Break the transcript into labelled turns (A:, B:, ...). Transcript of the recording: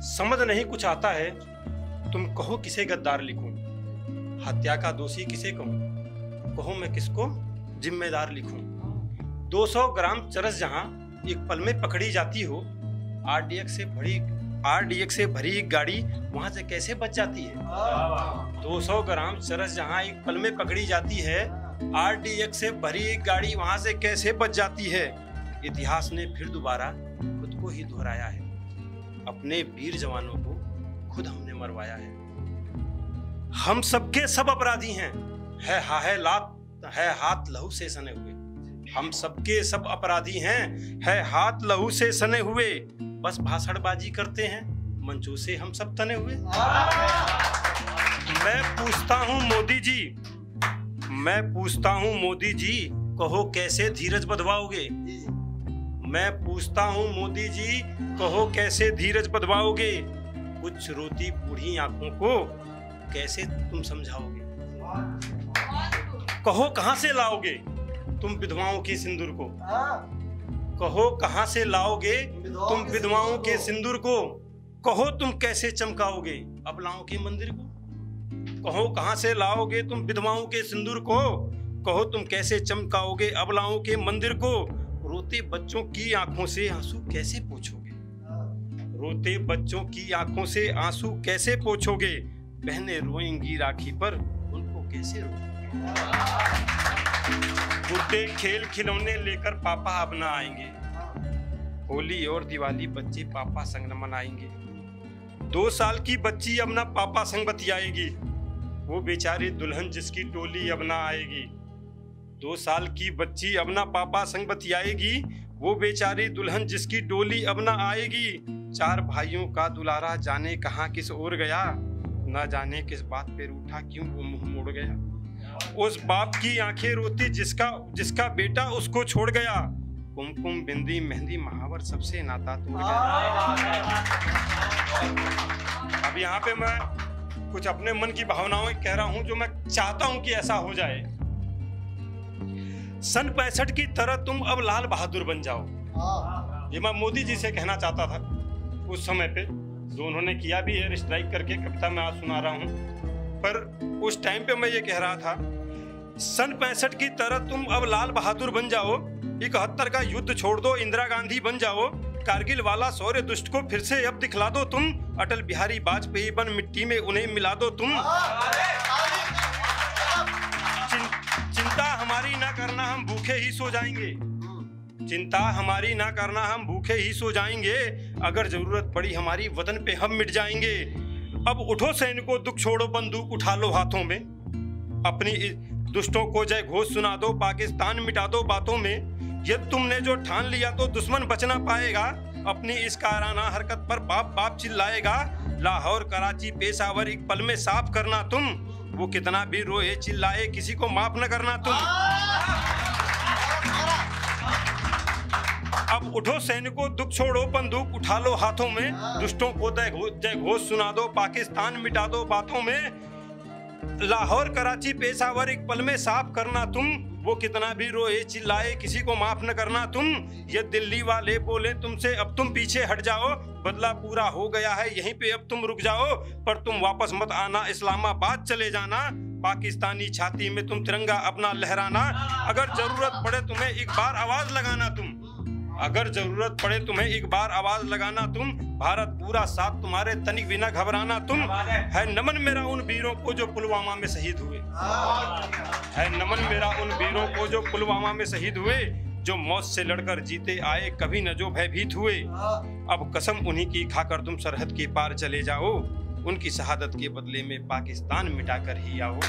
A: समझ नहीं कुछ आता है, तुम कहो किसे गद्दार लिखूं? हत्या का दोषी किसे कहूँ? कहो मैं किसको जिम्मेदार लिखूं? 200 ग्राम चरस जहाँ एक पल में पकड़ी जाती हो आरडीएक्स से भरी आरडीएक्स से भरी एक गाड़ी वहाँ से कैसे बच जाती है? 200 ग्राम चरस जहाँ एक पल में पकड़ी जाती है आरडीएक्स से भरी एक गाड़ी वहाँ से कैसे बच जाती है? इतिहास ने फिर दोबारा खुद को ही दोहराया है। अपने वीर जवानों को खुद हमने मरवाया है। हम सबके सब अपराधी हैं। है हा है लात, है हाथ लहू से सने हुए। हम सबके सब अपराधी हैं। है हाथ लहू से सने हुए। बस भाषणबाजी करते हैं। मंचों से हम सब तने हुए। मैं पूछता हूँ मोदी जी, मैं पूछता हूँ मोदी जी, कहो कैसे धीरज बधवाओगे मैं पूछता हूँ, मोदी जी, कहो कैसे धीरज बधवाओगे कुछ रोती बूढ़ी आँखों को कैसे तुम समझाओगे? कहो कहाँ से लाओगे तुम विधवाओं के सिंदूर को? कहो कहाँ से लाओगे तुम विधवाओं के सिंदूर को? कहो तुम कैसे चमकाओगे अबलाओं के मंदिर को? कहो कहाँ से लाओगे तुम विधवाओं के सिंदूर को? कहो तुम कैसे चमकाओगे अबलाओं के मंदिर को? रोते बच्चों की आँखों से आँसू कैसे पोछोगे? रोते बच्चों की आँखों से आँसू कैसे पोछोगे? बहनें रोएँगी राखी पर, उनको कैसे गुड्डे खेल खिलौने लेकर पापा अब ना आएँगे। होली और दिवाली बच्चे पापा संग न मनाएँगे। दो साल की बच्ची अब ना पापा संग बतियाएगी। वो बेचारी दुल्हन जिसकी टोली अब ना आएगी। दो साल की बच्ची अब ना पापा संग बतियाएगी, वो बेचारी दुल्हन जिसकी डोली अब ना आएगी। चार भाइयों का दुलारा जाने कहाँ किस ओर गया? ना जाने किस बात पे रूठा क्यों वो मुँह मोड़ गया? उस बाप की आँखें रोती जिसका जिसका बेटा उसको छोड़ गया। कुमकुम, बिंदी, मेहंदी, महावर सबसे नाता तोड़ गया। अब यहाँ पे मैं कुछ अपने मन की भावनाओं कह रहा हूँ जो मैं चाहता हूँ कि ऐसा हो जाए। सन पैंसठ की तरह तुम अब लाल बहादुर बन जाओ। ये मैं मोदी जी से कहना चाहता था। उस समय पे जो उन्होंने किया भी एयर स्ट्राइक करके कविता मैं आज सुना रहा हूँ। पर उस टाइम पे मैं ये कह रहा था सन पैंसठ की तरह तुम अब लाल बहादुर बन जाओ। इकहत्तर का युद्ध छोड़ दो इंदिरा गांधी बन जाओ। कारगिल वाला सौर्य दुष्ट को फिर से अब दिखला दो तुम। अटल बिहारी वाजपेयी बन मिट्टी में उन्हें मिला दो तुम। भूखे ही सो जाएँगे। चिंता हमारी ना करना, हम भूखे ही सो जाएँगे। अगर ज़रूरत पड़ी हमारी, वतन पे हम मिट जाएँगे। अब उठो सैनिकों दुख छोड़ो, बंदूक उठा लो हाथों में। अपनी दुष्टों को जय घोष सुना दो, पाकिस्तान मिटा दो बातों में। यदि तुमने जो ठान लिया तो दुश्मन बचना पाएगा। अपनी इस काराना हरकत पर बाप बाप चिल्लाएगा। लाहौर, कराची, पेशावर एक पल में साफ़ करना तुम। वो कितना भी रोए, चिल्लाए, किसी को माफ़ न करना तुम। उठो सैनिकों, दुख छोड़ो, बंदूक उठा लो हाथों में। दुष्टों को जय घोष सुना दो, पाकिस्तान मिटा दो बातों में। लाहौर, कराची, पेशावर, एक पल में साफ़ करना तुम। वो कितना भी रोए, चिल्लाए, किसी को माफ़ न करना तुम। ये दिल्ली वाले बोले, तुमसे अब तुम पीछे हट जाओ। बदला पूरा हो गया है, यहीं पे अब तुम रुक जाओ। पर तुम वापस मत आना, इस्लामाबाद चले जाना। पाकिस्तानी छाती में तुम तिरंगा अपना लहराना। अगर ज़रूरत पड़े तुम्हें एक बार आवाज़ लगाना तुम। अगर ज़रूरत पड़े तुम्हें एक बार आवाज़ लगाना तुम, भारत पूरा साथ तुम्हारे, तनिक भी न घबराना तुम। है नमन मेरा उन वीरों को जो पुलवामा में शहीद हुए। है नमन मेरा उन वीरों को जो पुलवामा में शहीद हुए, जो मौत से लड़कर जीते आए, कभी न जो भयभीत हुए। अब कसम उन्हीं की खाकर तुम सरहद के पार चले जाओ। उनकी शहादत के बदले में पाकिस्तान मिटाकर ही आओ।